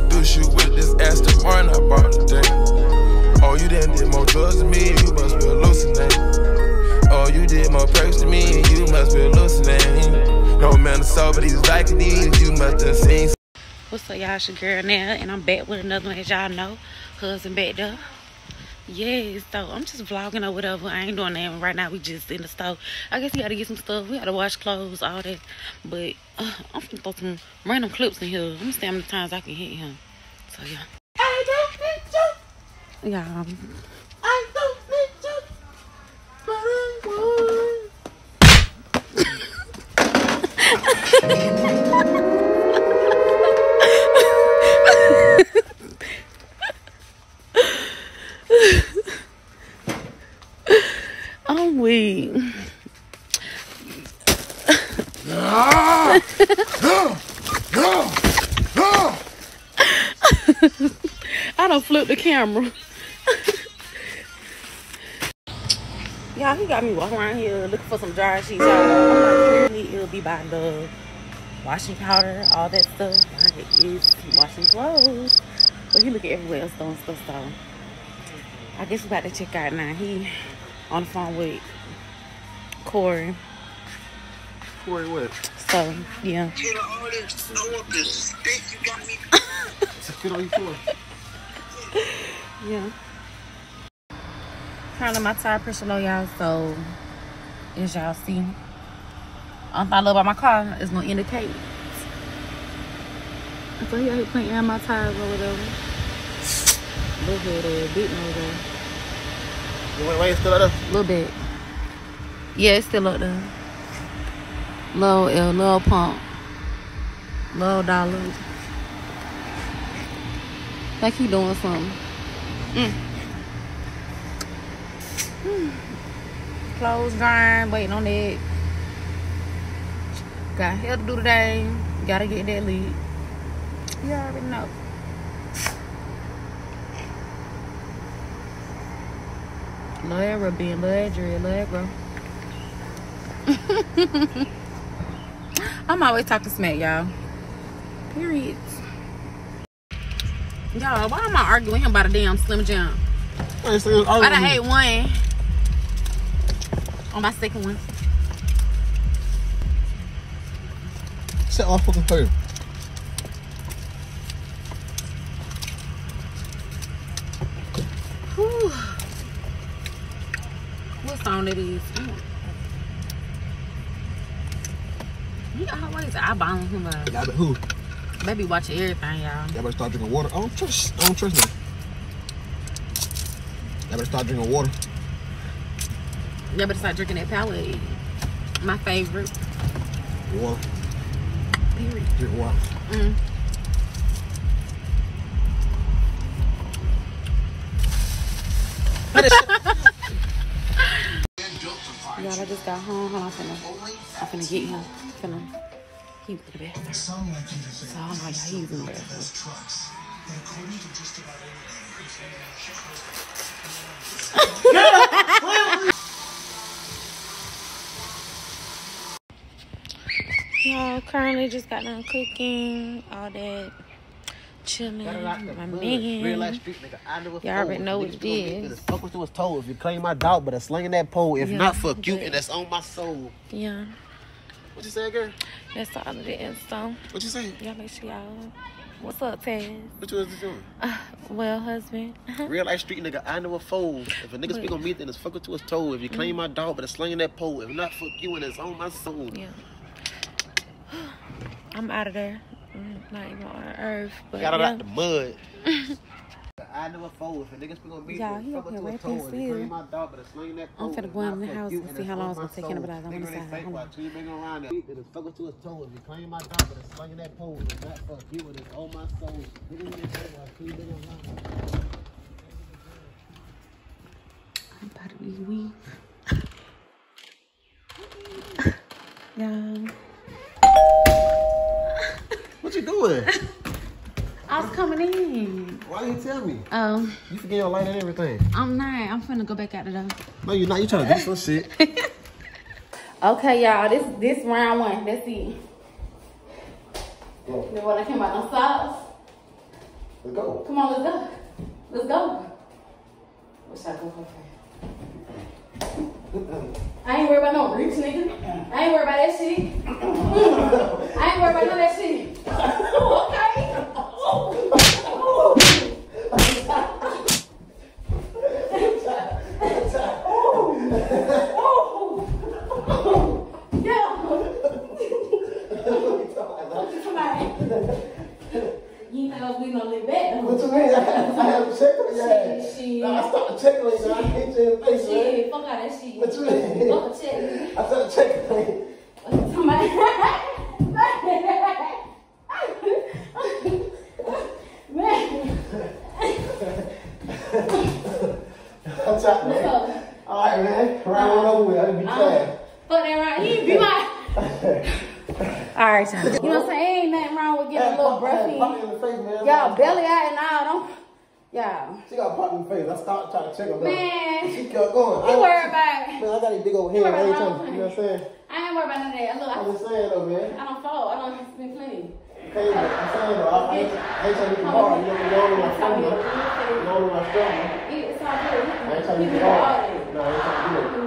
introduce you with this I bought today. Oh, you did more drugs than me, you must be hallucinating. Oh, you did more perks than me, you must be hallucinating. No man, sober these like these, you must have seen. What's up, y'all? It's your girl now, and I'm back with another one, as y'all know. Husband back there. Yes, so I'm just vlogging or whatever. I ain't doing that right now. We just in the store. I guess we gotta get some stuff. We gotta wash clothes, all that. But uh, I'm gonna throw some random clips in here. I'm gonna see how many times I can hit him. So yeah. I don't need you. Yeah. I don't need you. But I would. I'm weak. I don't flip the camera. Y'all, he got me walking around here looking for some dry sheets. Y'all, I'm like, it'll be by the washing powder, all that stuff. Like, it's washing clothes. But he looking everywhere else doing stuff, so I guess we about to check out now. He on the phone with Corey. Corey what? So, yeah. Get all this snow up this stick you got me. Get on your floor. Yeah. Currently my tire pressure low, y'all, so as y'all see, only thing I love about my car is gonna indicate. So he out here putting air in my tires or whatever. Little bit there, big nose there. You went right still there? little bit. Yeah, it's still up there. Low L, low pump. Low dollar. Like he doing something. Mm. Mm. Clothes drying, waiting on that. Got hell to do today. Gotta get that lead. You already know. Love being love bro. I'm always talking to smack, y'all. Period. Y'all, why am I arguing him about a damn Slim Jim? I ain't saying all I done you. ate one. On my second one. Set off fucking fire. Whew. What song it is? Got always eyeballing him up. Y'all, but who? Baby watching everything, y'all. Y'all better start drinking water. I don't trust. I don't trust them. Y'all better start drinking water. Y'all better start drinking that Powerade. My favorite. Water. Period. Drink water. Mm. Y'all, I just got home. Hold on, I'm finna, I'm finna get him. Finna, he was in the bathroom. So I'm like, y'all, he's in the bathroom. Y'all, currently just got done cooking, all that, chilling. My man. Y'all already know what it is. Fuck what you was told. If you claim my dog, but I'm slinging that pole. If Yeah, not, fuck you, but- and that's on my soul. Yeah, What you say, girl? that's all of it. And so, What you say? y'all make sure y'all. What's up, Taz? What you was doing? Uh, well, husband. Real life street nigga, I know a fold. If a nigga speak on me, then it's fuck what you was told. If you claim my dog, but it's slinging that pole. If not, fuck you, and it's on my soul. yeah. I'm out of there. Mm, Not even on earth, but Got it yeah. out the mud. I never fold. If a nigga speak on me, Y'all, he fuck up what here you was raping told. If you still. my dog, but slinging that I'm pole. finna go in the house and and see how long it's my gonna take soul. anybody on the side. Hold on. you, nigga around there. It's fuck what you was told. Claim my dog, but slinging that pole. If not, fuck you, and it's on my soul. Nigga, they fake about you, nigga around. I'm about to be weak. Yeah. What you doing? I was coming in. Why you tell me? Um, You forget your light and everything. I'm not. I'm finna go back out the door. No, you're not. You trying to do some shit. Okay, y'all. This this round one. Let's see. The one that came out on socks. Let's go. Come on, let's go. Let's go. What's I go for I ain't worried about no reach, nigga. I ain't worried about that shit. I ain't worried about none of that shit. okay. Yeah. You ain't think I was leaving no lick back, though. What you mean? I had, I had to check on your ass. Shit. Nah, I started checking on you. I hit you in the face, man. Shit, fuck all that shit. What you mean? Fuck a check, nigga. I started checking on you. Somebody. Man. I'm What's man. up? All right, man. Round one over with. I'll be Uh. Fuck that right. He be my. Alright, You know what I'm saying? Ain't nothing wrong with getting a little Pop me breathy. in the face, man. Y'all belly out and all. Don't. Y'all. She got popped in the face. I stopped trying to check her. Man. She kept going. You I- worry about it. Man, I got these big old hands. I ain't trying to, you know what I'm saying? I ain't worried about none of that. Look, I'm I, just saying though, man. I don't fall. I don't spend plenty. Okay, I'm saying though, I I ain't, I ain't trying to be hard. You know, you know my That's how we friend. do You it. know my friend. It's all good. I ain't trying to be hard. No, I ain't trying to do that.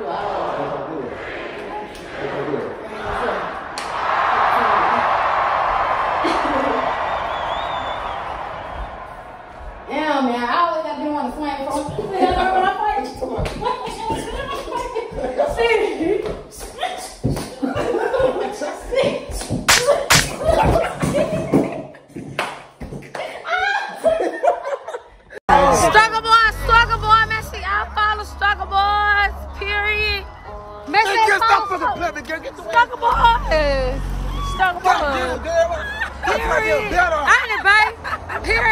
Period. I ain't it, babe. Period.